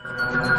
you